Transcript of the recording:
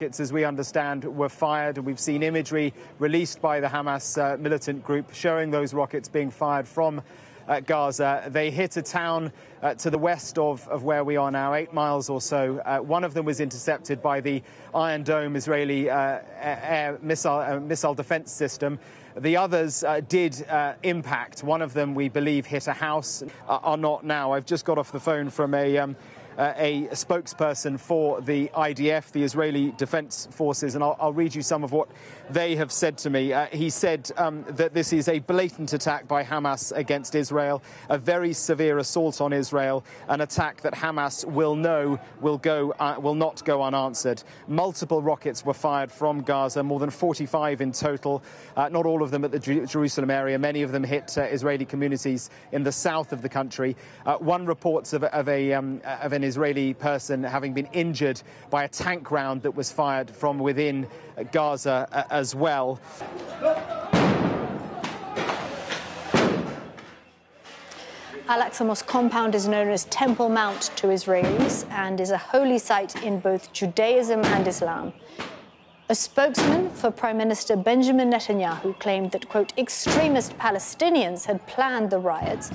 Rockets, as we understand, were fired, and we've seen imagery released by the Hamas uh, militant group showing those rockets being fired from uh, Gaza. They hit a town uh, to the west of, of, where we are now, eight miles or so. Uh, one of them was intercepted by the Iron Dome Israeli uh, air missile, uh, missile defense system. The others uh, did uh, impact. One of them, we believe, hit a house, uh, are not now. I've just got off the phone from a. Um, uh, a spokesperson for the IDF, the Israeli Defense Forces, and I'll, I'll read you some of what they have said to me. Uh, he said um, that this is a blatant attack by Hamas against Israel, a very severe assault on Israel, an attack that Hamas will know will go uh, will not go unanswered. Multiple rockets were fired from Gaza, more than 45 in total. Uh, not all of them at the Jer Jerusalem area. Many of them hit uh, Israeli communities in the south of the country. Uh, one reports of, of a um, of an Israeli person having been injured by a tank round that was fired from within Gaza uh, as well. Al-Aqsa Mosque compound is known as Temple Mount to Israelis and is a holy site in both Judaism and Islam. A spokesman for Prime Minister Benjamin Netanyahu claimed that, quote, extremist Palestinians had planned the riots